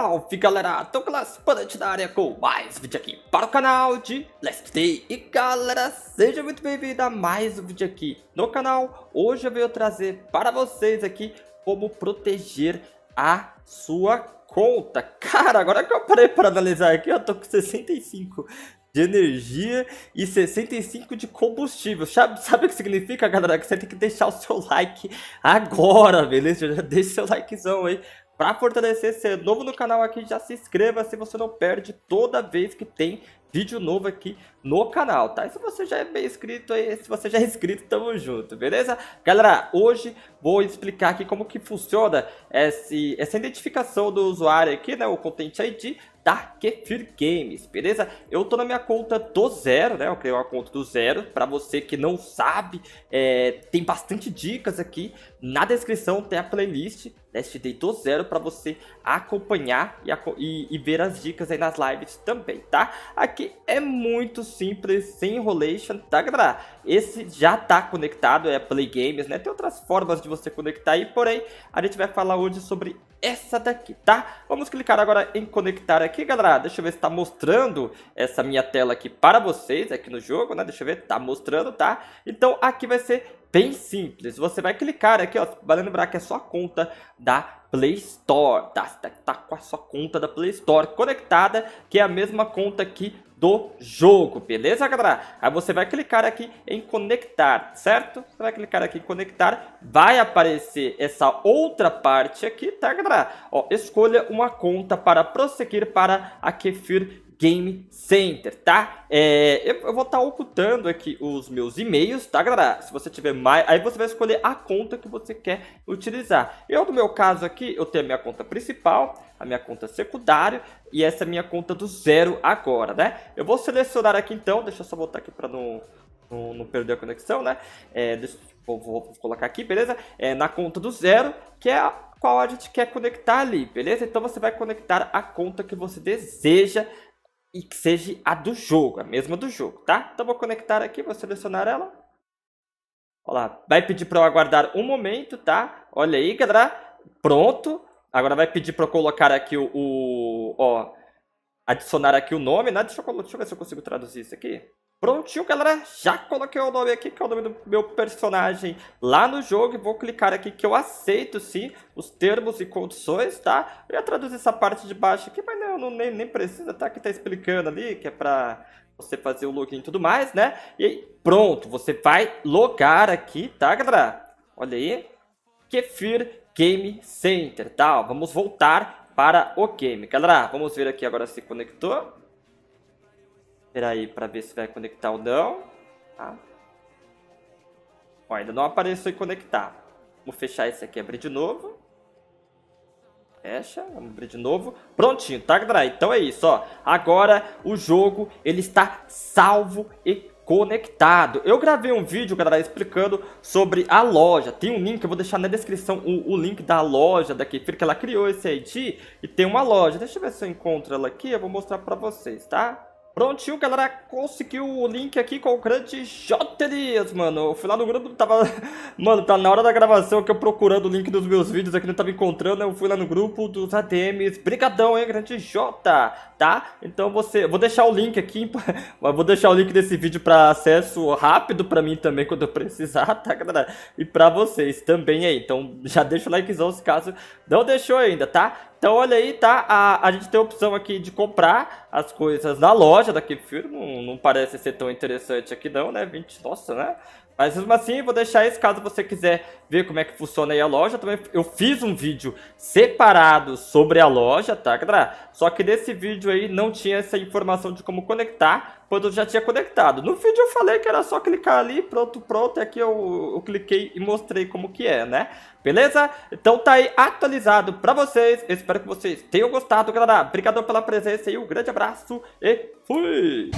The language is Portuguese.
Salve galera, Douglas Panete na área com mais vídeo aqui para o canal de Last Day E galera, seja muito bem-vindo a mais um vídeo aqui no canal Hoje eu venho trazer para vocês aqui como proteger a sua conta Cara, agora que eu parei para analisar aqui, eu tô com 65 de energia e 65 de combustível. Sabe, sabe o que significa, galera? Que você tem que deixar o seu like agora, beleza? Já deixa seu likezão aí para fortalecer, ser novo no canal aqui, já se inscreva se você não perde toda vez que tem vídeo novo aqui no canal, tá? E se você já é bem inscrito aí, se você já é inscrito, tamo junto, beleza? Galera, hoje vou explicar aqui como que funciona esse, essa identificação do usuário aqui, né? O Content ID da Kefir Games, beleza? Eu tô na minha conta do zero, né? Eu criei uma conta do zero. Para você que não sabe, é, tem bastante dicas aqui. Na descrição tem a playlist Last Day do zero para você acompanhar e, e, e, ver as dicas aí nas lives também, tá? Aqui é muito simples, sem enrolation, tá, galera? Esse já tá conectado, é Play Games, né? Tem outras formas de você conectar aí, porém, a gente vai falar hoje sobre essa daqui, tá? Vamos clicar agora em conectar aqui, galera. Deixa eu ver se tá mostrando essa minha tela aqui para vocês aqui no jogo, né? Deixa eu ver, tá mostrando, tá? Então aqui vai ser bem simples. Você vai clicar aqui, ó, vale lembrar que é sua conta da Play Store, tá? Tá, tá com a sua conta da Play Store conectada, que é a mesma conta aqui do jogo, beleza, galera? Aí você vai clicar aqui em conectar, certo? Você vai clicar aqui em conectar, vai aparecer essa outra parte aqui, tá, galera? Ó, escolha uma conta para prosseguir para a Kefir Game Center, tá? É, eu, eu, vou estar tá ocultando aqui os meus e-mails, tá, galera? Se você tiver mais, aí você vai escolher a conta que você quer utilizar. Eu, no meu caso aqui, eu tenho a minha conta principal, a minha conta secundária e essa é minha conta do zero agora, né? Eu vou selecionar aqui então, deixa eu só voltar aqui para não, não, não, perder a conexão, né? É, deixa, vou, vou, colocar aqui, beleza? É, na conta do zero, que é a qual a gente quer conectar ali, beleza? Então você vai conectar a conta que você deseja e que seja a do jogo, a mesma do jogo, tá? Então vou conectar aqui, vou selecionar ela. Olha lá, vai pedir para eu aguardar um momento, tá? Olha aí, galera. Pronto. Agora vai pedir para eu colocar aqui o, o, ó, adicionar aqui o nome, né? Deixa eu, deixa eu ver se eu consigo traduzir isso aqui. Prontinho, galera, já coloquei o nome aqui, que é o nome do meu personagem lá no jogo. E vou clicar aqui que eu aceito, sim, os termos e condições, tá? Eu ia traduzir essa parte de baixo aqui, mas não, nem, nem precisa, tá? Que tá explicando ali, que é pra você fazer o login e tudo mais, né? E aí, pronto, você vai logar aqui, tá, galera? Olha aí, Kefir Game Center, tá? Vamos voltar para o game. Galera, vamos ver aqui agora se conectou. Espera aí para ver se vai conectar ou não. Tá? Ó, ainda não apareceu conectar. Vamos fechar esse aqui e abrir de novo. Fecha, vamos abrir de novo. Prontinho, tá, galera? Então é isso, ó. Agora o jogo, ele está salvo e conectado. Eu gravei um vídeo, galera, explicando sobre a loja. Tem um link, eu vou deixar na descrição o, o link da loja da Kefir, que ela criou esse ID. E tem uma loja. Deixa eu ver se eu encontro ela aqui, eu vou mostrar pra vocês, tá? Prontinho, galera, conseguiu o link aqui com o grande J mano. Eu fui lá no grupo, tava... Mano, tá na hora da gravação que eu procurando o link dos meus vídeos aqui, não tava encontrando. Eu fui lá no grupo dos ADMs. Brigadão, hein, grande J, tá? Então você... Vou deixar o link aqui, vou deixar o link desse vídeo pra acesso rápido pra mim também, quando eu precisar, tá, galera? E pra vocês também aí. Então já deixa o likezão se caso não deixou ainda, tá? Então olha aí, tá? A, a gente tem a opção aqui de comprar as coisas na loja da Kefir. Não, não parece ser tão interessante aqui não, né? 20, nossa, né? Mas mesmo assim, vou deixar esse caso você quiser ver como é que funciona aí a loja. Também eu fiz um vídeo separado sobre a loja, tá, galera? Só que nesse vídeo aí não tinha essa informação de como conectar, quando eu já tinha conectado. No vídeo eu falei que era só clicar ali, pronto, pronto. E aqui eu, eu cliquei e mostrei como que é, né? Beleza? Então tá aí atualizado pra vocês. espero que vocês tenham gostado, galera. Obrigado pela presença e um grande abraço e fui!